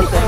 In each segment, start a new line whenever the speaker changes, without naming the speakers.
corte.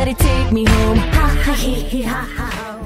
Somebody take me home. Ha ha hee hee ha ha.